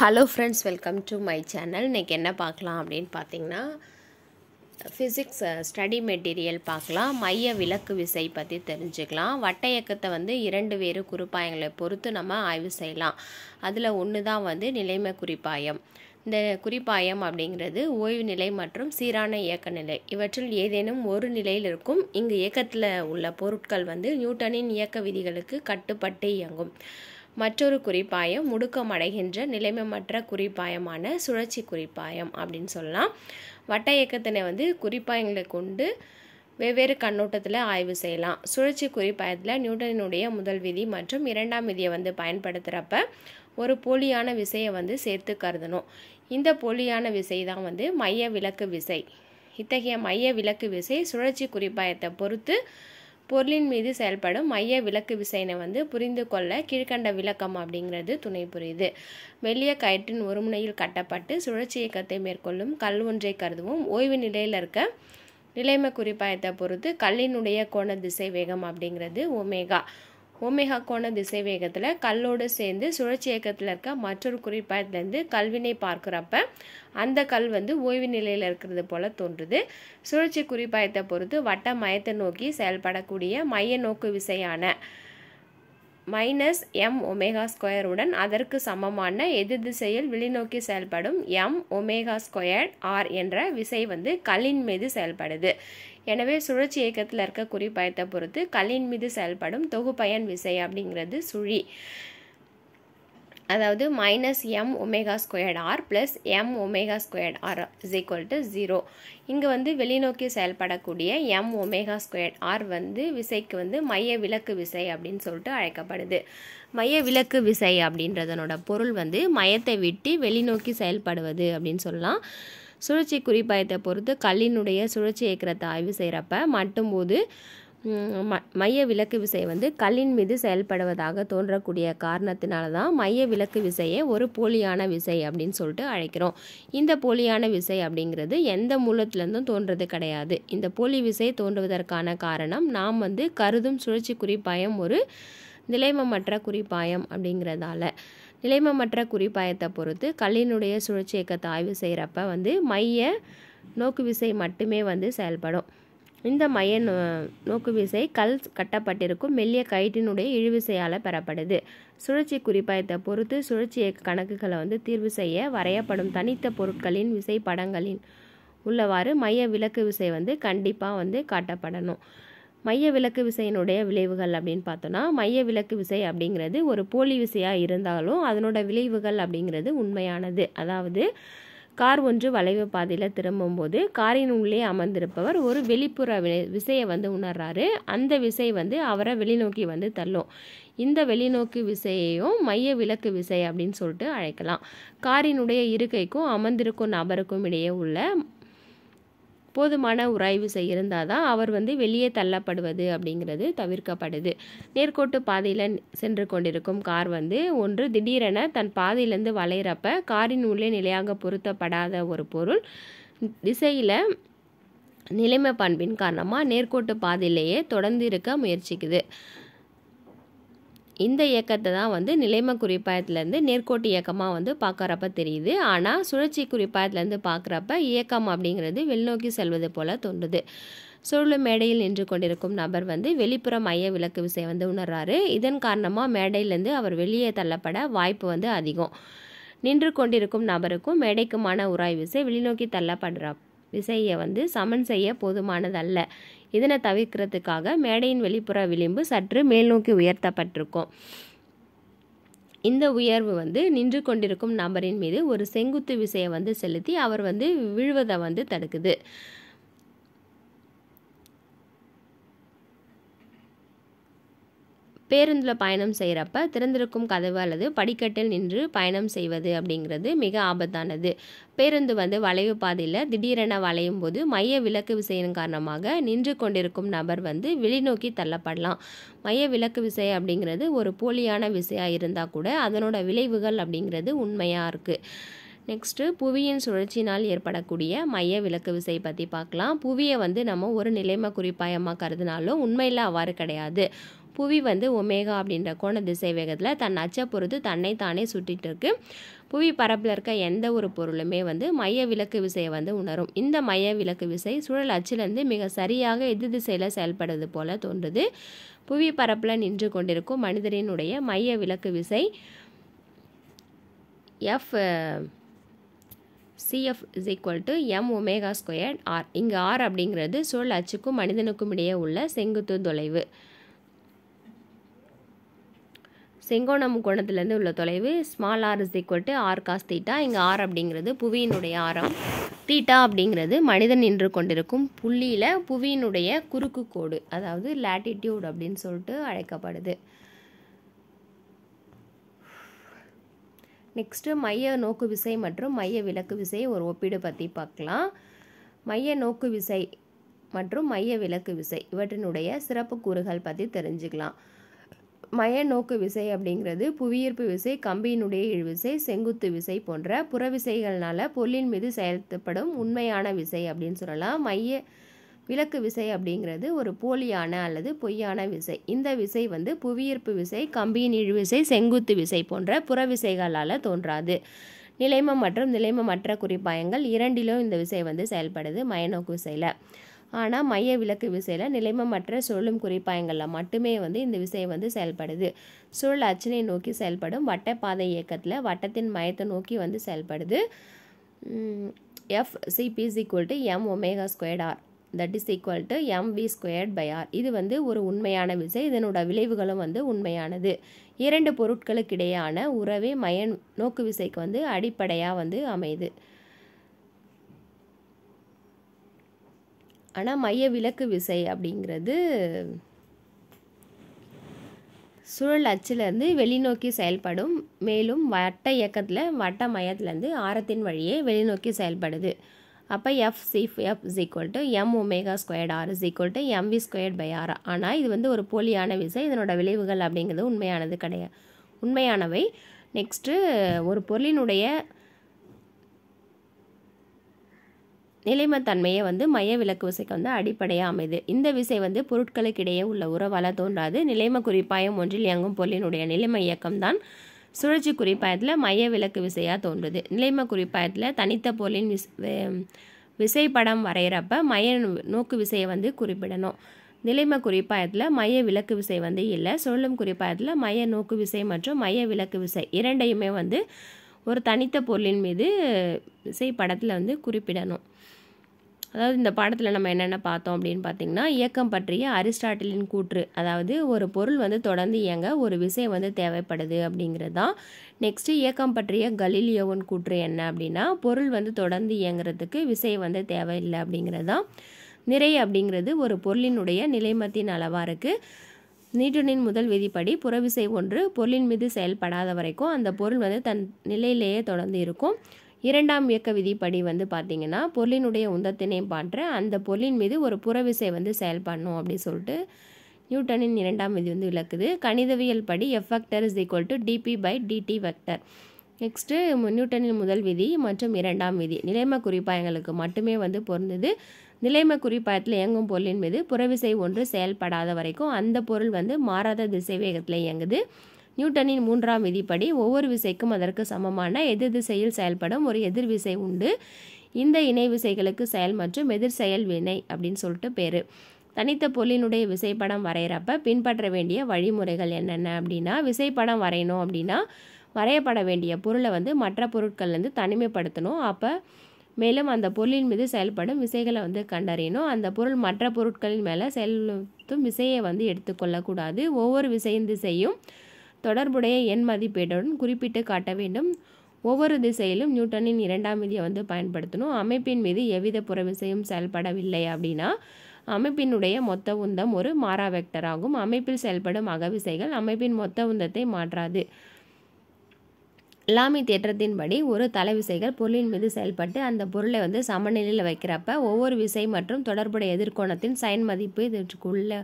Hello friends welcome to my channel இன்றைக்கி என்ன பார்க்கலாம் அப்படின்னு பார்த்தீங்கன்னா ஃபிசிக்ஸ் ஸ்டடி மெட்டீரியல் பார்க்கலாம். மைய விலக்கு விசை பற்றி தெரிஞ்சுக்கலாம். வட்ட இயக்கத்தை வந்து இரண்டு வேறு குறிப்பாயங்களை பொறுத்து நம்ம ஆய்வு செய்யலாம். அதில் ஒன்று தான் வந்து நிலைமை குறிப்பாயம். இந்த குறிப்பாயம் அப்படிங்கிறது ஓய்வு நிலை மற்றும் சீரான இயக்க நிலை. இவற்றில் ஏதேனும் ஒரு நிலையில் இருக்கும் இங்கு இயக்கத்தில் உள்ள பொருட்கள் வந்து நியூட்டனின் இயக்க விதிகளுக்கு கட்டுப்பட்டு இயங்கும். மற்றொரு குறிப்பாயம் முடுக்கமடைகின்ற நிலைமமற்ற குறிப்பாயமான சுழற்சி குறிப்பாயம் அப்படின்னு சொல்லலாம். வட்ட இயக்கத்தினை வந்து குறிப்பாயங்களை கொண்டு வெவ்வேறு கண்ணோட்டத்தில் ஆய்வு செய்யலாம். சுழற்சி குறிப்பாயத்தில் நியூட்டனினுடைய முதல் விதி மற்றும் இரண்டாம் விதியை வந்து பயன்படுத்துகிறப்ப ஒரு போலியான விசையை வந்து சேர்த்து கருதணும். இந்த போலியான விசை தான் வந்து மைய விலக்கு விசை. இத்தகைய மைய விலக்கு விசை சுழற்சி குறிப்பாயத்தை பொறுத்து பொருளின் மீது செயல்படும் மைய விளக்கு விசையினை வந்து புரிந்து கொள்ள கீழ்கண்ட விளக்கம் அப்படிங்கிறது துணை புரியுது. மெல்லிய கயிற்றின் ஒரு முனையில் கட்டப்பட்டு சுழற்சி இயக்கத்தை மேற்கொள்ளும் கல் ஒன்றை கருதுவோம். ஓய்வு நிலையில் இருக்க நிலைமை குறிப்பாயத்தை பொறுத்து கல்லினுடைய கோண திசை வேகம் அப்படிங்கிறது ஒமேகா. ஒமேகா கோண திசை வேகத்தில் கல்லோடு சேர்ந்து சுழற்சி இயக்கத்தில் இருக்க மற்றொரு குறிப்பாயத்துலேருந்து கல்வினை பார்க்குறப்ப அந்த கல் வந்து ஓய்வு நிலையில் இருக்கிறது போல தோன்றுது. சுழற்சி குறிப்பாயத்தை பொறுத்து வட்ட மையத்தை நோக்கி செயல்படக்கூடிய மைய நோக்கு விசையான மைனஸ் எம் ஒமேகா ஸ்கொயருடன் அதற்கு சமமான எதிர் திசையில் வெளிநோக்கி செயல்படும் எம் ஒமேகா ஸ்கொயர் ஆர் என்ற விசை வந்து கல்லின் மீது செயல்படுது. எனவே சுழற்சி இயக்கத்தில் இருக்க குறிப்பாயத்தை பொறுத்து கல்லின் மீது செயல்படும் தொகுப்பயன் விசை அப்படிங்கிறது சுழி. அதாவது minus M omega squared R plus M omega squared R is equal to zero இங்கே வந்து வெளிநோக்கி செயல்படக்கூடிய எம் ஒமேகா ஸ்கொயர்ட் ஆர் வந்து விசைக்கு வந்து மைய விலக்கு விசை அப்படின்னு சொல்லிட்டு அழைக்கப்படுது. மைய விலக்கு விசை அப்படின்றதனோட பொருள் வந்து மையத்தை விட்டு வெளிநோக்கி செயல்படுவது அப்படின்னு சொல்லலாம். சுழற்சி குறிப்பாயத்தை பொறுத்து கல்லினுடைய சுழற்சி இயக்கிறத்தை ஆய்வு செய்கிறப்ப மட்டும்போது ம மைய விலக்கு விசை வந்து கல்லின் மீது செயல்படுவதாக தோன்றக்கூடிய காரணத்தினால தான் மைய விலக்கு விசையை ஒரு போலியான விசை அப்படின்னு சொல்லிட்டு அழைக்கிறோம். இந்த போலியான விசை அப்படிங்கிறது எந்த மூலத்திலேருந்தும் தோன்றது கிடையாது. இந்த போலி விசை தோன்றுவதற்கான காரணம் நாம் வந்து கருதும் சுழற்சி குறிப்பாயம் ஒரு நிலைமமற்ற குறிப்பாயம் அப்படிங்கிறதால. நிலைமமற்ற குறிப்பாயத்தை பொறுத்து கல்லினுடைய சுழற்சி இயக்கத்தை ஆய்வு செய்கிறப்ப வந்து மைய நோக்கு விசை மட்டுமே வந்து செயல்படும். இந்த மைய நோ நோக்கு விசை கல் கட்டப்பட்டிருக்கும். மெல்லிய கயிற்றினுடைய இழுவிசையால் பெறப்படுது. சுழற்சி குறிப்பாயத்தை பொறுத்து சுழற்சி இயக்க கணக்குகளை வந்து தீர்வு செய்ய வரையப்படும் தனித்த பொருட்களின் விசை படங்களின் உள்ளவாறு மைய விலக்கு விசை வந்து கண்டிப்பாக வந்து காட்டப்படணும். மைய விலக்கு விசையினுடைய விளைவுகள் அப்படின்னு பார்த்தோன்னா மைய விலக்கு விசை அப்படிங்கிறது ஒரு போலி விசையாக இருந்தாலும் அதனோட விளைவுகள் அப்படிங்கிறது உண்மையானது. அதாவது கார் ஒன்று வளைவு பாதையில் திரும்பும்போது காரின் உள்ளே அமர்ந்திருப்பவர் ஒரு வெளிப்புற விசையை வந்து உணர்றாரு. அந்த விசை வந்து அவரை வெளிநோக்கி வந்து தள்ளும். இந்த வெளிநோக்கு விசையையும் மைய விலக்கு விசை அப்படின்னு சொல்லிட்டு அழைக்கலாம். காரினுடைய இருக்கைக்கும் அமர்ந்திருக்கும் நபருக்கும் இடையே உள்ள போதுமான உராய்வு இருந்தால் தான் அவர் வந்து வெளியே தள்ளப்படுவது அப்படிங்கிறது தவிர்க்கப்படுது. நேர்கோட்டு பாதையில் சென்று கொண்டிருக்கும் கார் வந்து ஒன்று திடீரென தன் பாதையிலேருந்து வளையிறப்ப காரின் உள்ளே நிலையாக பொருத்தப்படாத ஒரு பொருள் திசையில் நிலைமை பண்பின் காரணமாக நேர்கோட்டு பாதையிலேயே தொடர்ந்து இருக்க முயற்சிக்குது. இந்த இயக்கத்தை தான் வந்து நிலைமை குறிப்பாயத்துலேருந்து நேர்கோட்டு இயக்கமாக வந்து பார்க்குறப்ப தெரியுது. ஆனால் சுழற்சி குறிப்பாயத்துலேருந்து பார்க்குறப்ப இயக்கம் அப்படிங்கிறது வெளிநோக்கி செல்வது போல தோன்றுது. சுருளு மேடையில் நின்று கொண்டிருக்கும் நபர் வந்து வெளிப்புற மைய விளக்கு விசை வந்து உணர்றாரு. இதன் காரணமாக மேடையிலேருந்து அவர் வெளியே தள்ளப்பட வாய்ப்பு வந்து அதிகம். நின்று கொண்டிருக்கும் நபருக்கும் மேடைக்குமான உராய் விசை வெளிநோக்கி தள்ளப்படுற விசையை வந்து சமன் செய்ய போதுமானதல்ல. இதனை தவிர்க்கிறதுக்காக மேடையின் வெளிப்புற விளிம்பு சற்று மேல்நோக்கி உயர்த்தப்பட்டிருக்கும். இந்த உயர்வு வந்து நின்று கொண்டிருக்கும் நபரின் மீது ஒரு செங்குத்து விசையை வந்து செலுத்தி அவர் வந்து விழுவதை வந்து தடுக்குது. பேருந்தில் பயணம் செய்கிறப்ப திறந்திருக்கும் கதவு அல்லது படிக்கட்டில் நின்று பயணம் செய்வது அப்படிங்கிறது மிக ஆபத்தானது. பேருந்து வந்து வளைவு பாதையில் திடீரென வளையும் போது மைய விலக்கு விசையின் காரணமாக நின்று கொண்டிருக்கும் நபர் வந்து வெளிநோக்கி தள்ளப்படலாம். மைய விலக்கு விசை அப்படிங்கிறது ஒரு போலியான விசையாக இருந்தால் கூட அதனோட விளைவுகள் அப்படிங்கிறது உண்மையாக இருக்குது நெக்ஸ்ட்டு புவியின் சுழற்சினால் ஏற்படக்கூடிய மைய விலக்கு விசை பற்றி பார்க்கலாம். புவியை வந்து நம்ம ஒரு நிலைமை குறிப்பாயமாக கருதினாலும் உண்மையில் அவ்வாறு கிடையாது. புவி வந்து ஒமேகா அப்படின்ற கோண திசை வேகத்தில் தன் அச்சை பொறுத்து தன்னை தானே சுற்றிட்டு இருக்கு புவி பரப்பில் இருக்க எந்த ஒரு பொருளுமே வந்து மைய விலக்கு விசையை வந்து உணரும். இந்த மைய விலக்கு விசை சுழல் அச்சிலிருந்து மிக சரியாக எதிர் திசையில் செயல்படுவது போல தோன்றுது. புவி பரப்பில் நின்று கொண்டிருக்கும் மனிதரினுடைய மைய விலக்கு விசை F CF is equal to M omega square R இங்கே ஆர் அப்படிங்கிறது சுழல் அச்சுக்கும் மனிதனுக்கும் இடையே உள்ள செங்குத்து தொலைவு. செங்கோண முக்கோணத்துலேருந்து உள்ள தொலைவு small R is equal to R cos theta இங்கே ஆர் அப்படிங்கிறது புவியினுடைய ஆரம். தீட்டா அப்படிங்கிறது மனிதன் நின்று கொண்டிருக்கும் புள்ளியில் புவியினுடைய குறுக்கு கோடு அதாவது லேட்டிடியூட் அப்படின்னு சொல்லிட்டு அழைக்கப்படுது. நெக்ஸ்ட்டு மைய நோக்கு விசை மற்றும் மைய விலக்கு விசை ஒரு ஒப்பீடு பற்றி பார்க்கலாம். மைய நோக்கு விசை மற்றும் மைய விலக்கு விசை இவற்றினுடைய சிறப்பு கூறுகள் பற்றி தெரிஞ்சுக்கலாம். மய நோக்கு விசை அப்படிங்கிறது புவியீர்ப்பு விசை கம்பியினுடைய இழுவிசை செங்குத்து விசை போன்ற புற விசைகள்னால பொருளின் மீது செயல்படும் உண்மையான விசை அப்படின்னு சொல்லலாம். மைய விளக்கு விசை அப்படிங்கிறது ஒரு போலியான அல்லது பொய்யான விசை. இந்த விசை வந்து புவியீர்ப்பு விசை கம்பியின் இழுவிசை செங்குத்து விசை போன்ற புற விசைகளால் தோன்றாது. நிலைமம் மற்றும் நிலைமமற்ற குறிப்பாயங்கள் இரண்டிலும் இந்த விசை வந்து செயல்படுது மயநோக்கு விசையில். ஆனால் மைய விலக்கு விசையில் நிலைமமற்ற சுழலும் குறிப்பாயங்களில் மட்டுமே வந்து இந்த விசை வந்து செயல்படுது. சுழல் அச்சனை நோக்கி செயல்படும் வட்டப்பாதை இயக்கத்தில் வட்டத்தின் மையத்தை நோக்கி வந்து செயல்படுது. F CF is equal to M omega squared R that is equal to M V squared by R இது வந்து ஒரு உண்மையான விசை இதனோட விளைவுகளும் வந்து உண்மையானது. இரண்டு பொருட்களுக்கு இடையான உறவே மைய நோக்கு விசைக்கு வந்து அடிப்படையாக வந்து அமையுது ஆனால் மைய விலக்கு விசை அப்படிங்கிறது சுழல் அச்சிலிருந்து வெளிநோக்கி செயல்படும். மேலும் வட்ட இயக்கத்தில் வட்ட மையத்திலேருந்து ஆரத்தின் வழியே வெளிநோக்கி செயல்படுது. அப்போ F CF F is equal to M omega squared R is equal to MV squared by R ஆனால் இது வந்து ஒரு போலியான விசை. இதனோட விளைவுகள் அப்படிங்கிறது உண்மையானது கிடையாது. உண்மையானவை. நெக்ஸ்ட்டு ஒரு பொருளினுடைய நிலைமத்தன்மையை வந்து மைய விலக்கு விசைக்கு வந்து அடிப்படையாக அமைது. இந்த விசை வந்து பொருட்களுக்கு இடையே உள்ள உறவால் தோன்றாது. நிலைம குறிப்பாயம் ஒன்றில் இயங்கும் பொருளினுடைய நிலைம இயக்கம்தான் சுழற்சி குறிப்பாயத்தில் மைய விலக்கு விசையாக தோன்றுது. நிலைம குறிப்பாயத்தில் தனித்த பொருளின் விஸ் விசைப்படம் வரைகிறப்ப மைய நோக்கு விசையை வந்து குறிப்பிடணும். நிலைம குறிப்பாயத்தில் மைய விலக்கு விசை வந்து இல்லை. சுழலும் குறிப்பாயத்தில் மைய நோக்கு விசை மற்றும் மைய விலக்கு விசை இரண்டையுமே வந்து ஒரு தனித்த பொருளின் மீது விசை படத்தில் வந்து குறிப்பிடணும். அதாவது இந்த பாடத்தில் நம்ம என்னென்ன பார்த்தோம் அப்படின்னு பார்த்தீங்கன்னா இயக்கம் பற்றிய அரிஸ்டாட்டிலின் கூற்று அதாவது ஒரு பொருள் வந்து தொடர்ந்து இயங்க ஒரு விசை வந்து தேவைப்படுது அப்படிங்கிறது தான். நெக்ஸ்ட்டு இயக்கம் பற்றிய கலீலியோவின் கூற்று என்ன அப்படின்னா பொருள் வந்து தொடர்ந்து இயங்குறதுக்கு விசை வந்து தேவையில்லை அப்படிங்கிறது தான். நிறை அப்படிங்கிறது ஒரு பொருளினுடைய நிலைமத்தின் அளவாக இருக்குது நியூட்டனின் முதல் விதிப்படி புறவிசை ஒன்று பொருளின் மீது செயல்படாத வரைக்கும் அந்த பொருள் வந்து தன் நிலையிலேயே தொடர்ந்து இருக்கும். இரண்டாம் இயக்க விதிப்படி வந்து பார்த்திங்கன்னா பொருளினுடைய உந்தத்தினை பாற்ற அந்த பொருளின் மீது ஒரு புறவிசை வந்து செயல்படணும் அப்படின்னு சொல்லிட்டு நியூட்டனின் இரண்டாம் விதி வந்து விளக்குது. கணிதவியல் படி F vector is equal to DP by DT vector next நியூட்டனின் முதல் விதி மற்றும் இரண்டாம் விதி. நிலைம குறிப்பாயங்களுக்கு மட்டுமே வந்து பொருந்தது. நிலைம குறிப்பாயத்தில் இயங்கும் பொருளின் மீது புறவிசை ஒன்று செயல்படாத வரைக்கும் அந்த பொருள் வந்து மாறாத திசை வேகத்தில் இயங்குது. நியூட்டனின் மூன்றாம் விதிப்படி ஒவ்வொரு விசைக்கும் அதற்கு சமமான எதிர் திசையில் செயல்படும் ஒரு எதிர் விசை உண்டு. இந்த இணை விசைகளுக்கு செயல் மற்றும் எதிர் செயல் வினை அப்படின்னு சொல்லிட்டு பேர். தனித்த பொருளினுடைய விசைப்படம் வரைகிறப்ப பின்பற்ற வேண்டிய வழிமுறைகள் என்னென்ன அப்படின்னா விசைப்படம் வரையணும் அப்படின்னா வரையப்பட வேண்டிய பொருளை வந்து மற்ற பொருட்கள்லேருந்து தனிமைப்படுத்தணும். அப்போ மேலும் அந்த பொருளின் மீது செயல்படும் விசைகளை வந்து கண்டறியணும். அந்த பொருள் மற்ற பொருட்களின் மேலே செலுத்தும் விசையை வந்து எடுத்துக்கொள்ளக்கூடாது ஒவ்வொரு விசையின் திசையும் தொடர்புடைய எண் மதிப்பீட்டுடன் குறிப்பிட்டு காட்ட வேண்டும். ஒவ்வொரு திசையிலும் நியூட்டனின் இரண்டாம் விதியை வந்து பயன்படுத்தணும். அமைப்பின் மீது எவ்வித புறவிசையும் செயல்படவில்லை அப்படின்னா அமைப்பினுடைய மொத்த உந்தம் ஒரு மாறா வெக்டர் ஆகும். அமைப்பில் செயல்படும் அகவிசைகள் அமைப்பின் மொத்த உந்தத்தை மாற்றாது. லாமி தேற்றத்தின்படி ஒரு தலை விசைகள் பொருளின் மீது செயல்பட்டு அந்த பொருளை வந்து சமநிலையில் வைக்கிறப்ப ஒவ்வொரு விசை மற்றும் தொடர்புடைய எதிர்கோணத்தின் சைன் மதிப்பு இதற்குள்ள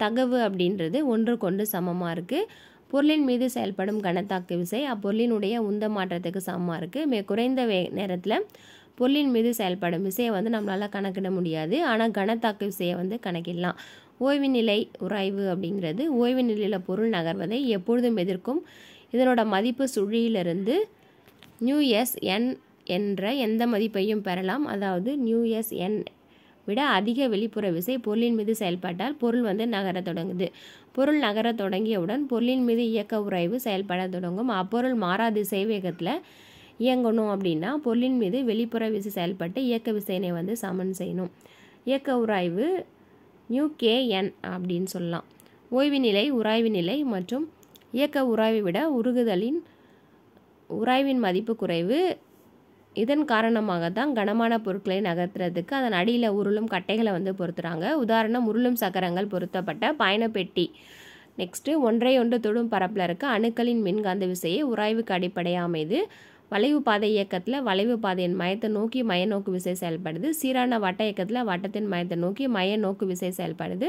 தகவு அப்படின்றது ஒன்றுக்கொண்டு சமமாக இருக்குது பொருளின் மீது செயல்படும் கனத்தாக்கு விசை அப்பொருளினுடைய உந்த மாற்றத்துக்கு சமமாக இருக்குது மிக குறைந்த வே நேரத்தில் பொருளின் மீது செயல்படும் விசையை வந்து நம்மளால் கணக்கிட முடியாது. ஆனால் கனத்தாக்கு விசையை வந்து கணக்கிடலாம். ஓய்வு நிலை உராய்வு அப்படிங்கிறது ஓய்வு நிலையில் பொருள் நகர்வதை எப்பொழுதும் எதிர்க்கும் இதனோட மதிப்பு சுழியிலிருந்து நியூ எஸ் என் என்ற எந்த மதிப்பையும் பெறலாம். அதாவது நியூ எஸ் என் விட அதிக வெளிப்புற விசை பொருளின் மீது செயல்பட்டால் பொருள் வந்து நகரத் தொடங்குது. பொருள் நகரத் தொடங்கியவுடன் பொருளின் மீது இயக்க உராய்வு செயல்பட தொடங்கும். அப்பொருள் மாறாது சேவேகத்தில் இயங்கணும் அப்படின்னா பொருளின் மீது வெளிப்புற விசை செயல்பட்டு இயக்க விசையினை வந்து சமன் செய்யணும். இயக்க உராய்வு நியூ கேஎன் அப்படின்னு சொல்லலாம். ஓய்வு நிலை உராய்வு நிலை மற்றும் இயக்க உராய்வை விட உருகுதலின் உராய்வின் மதிப்பு குறைவு. இதன் காரணமாக தான் கனமான பொருட்களை நகர்த்துறதுக்கு அதன் அடியில் உருளும் கட்டைகளை வந்து பொருத்துறாங்க. உதாரணம் உருளும் சக்கரங்கள் பொருத்தப்பட்ட பயணப்பெட்டி நெக்ஸ்ட்டு ஒன்றை ஒன்று தொடும் பரப்பில் இருக்க அணுக்களின் மின்காந்த விசையை உராய்வுக்கு அடிப்படையாக அமைது. வளைவு பாதை இயக்கத்தில் வளைவு பாதையின் மையத்தை நோக்கி மைய நோக்கு விசை செயல்படுது. சீரான வட்ட இயக்கத்தில் வட்டத்தின் மையத்தை நோக்கி மைய நோக்கு விசை செயல்படுது.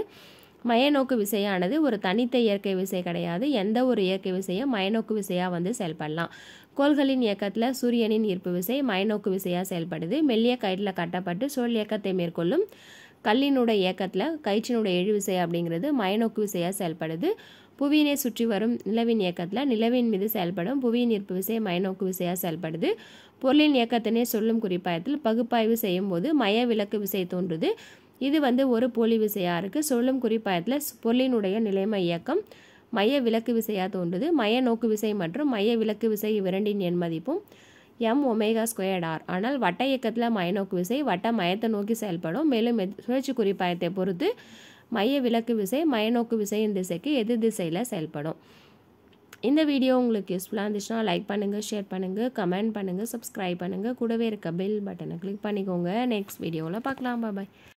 மயநோக்கு விசையானது ஒரு தனித்த இயற்கை விசை கிடையாது. எந்த ஒரு இயற்கை விசையும் மயநோக்கு விசையாக வந்து செயல்படலாம். கோள்களின் இயக்கத்தில் சூரியனின் ஈர்ப்பு விசை மயநோக்கு விசையாக செயல்படுது. மெல்லிய கயிற்றில் கட்டப்பட்டு சுழல் இயக்கத்தை மேற்கொள்ளும் கல்லினுடைய இயக்கத்தில் கயிற்றினுடைய எழு விசை அப்படிங்கிறது மயநோக்கு விசையாக செயல்படுது. புவியினை சுற்றி வரும் நிலவின் இயக்கத்தில் நிலவின் மீது செயல்படும் புவியின் ஈர்ப்பு விசை மயநோக்கு விசையாக செயல்படுது. பொருளின் இயக்கத்தினை சொல்லும் குறிப்பாயத்தில் பகுப்பாய்வு செய்யும் போது மய விளக்கு விசை தோன்றுது. இது வந்து ஒரு போலி விசையாக இருக்குது சொல்லும் குறிப்பாயத்தில் பொருளினுடைய நிலைமை இயக்கம் மைய விலக்கு விசையாக தோன்றுது. மைய நோக்கு விசை மற்றும் மைய விலக்கு விசை இவ்விரண்டின் எண் மதிப்பும் எம் ஒமேகா ஸ்கொயர்ட் ஆர் ஆனால் வட்ட இயக்கத்தில் மயநோக்கு விசை வட்ட மயத்தை நோக்கி செயல்படும். மேலும் சுழற்சி குறிப்பாயத்தை பொறுத்து மைய விலக்கு விசை மயநோக்கு விசையின் திசைக்கு எதிர் திசையில் செயல்படும். இந்த வீடியோ உங்களுக்கு யூஸ்ஃபுல்லாக இருந்துச்சுன்னா லைக் பண்ணுங்கள் ஷேர் பண்ணுங்கள் கமெண்ட் பண்ணுங்கள் சப்ஸ்கிரைப் பண்ணுங்கள் கூடவே இருக்க பெல் பட்டனை கிளிக் பண்ணிக்கோங்க. நெக்ஸ்ட் வீடியோவில் பார்க்கலாம். பாய்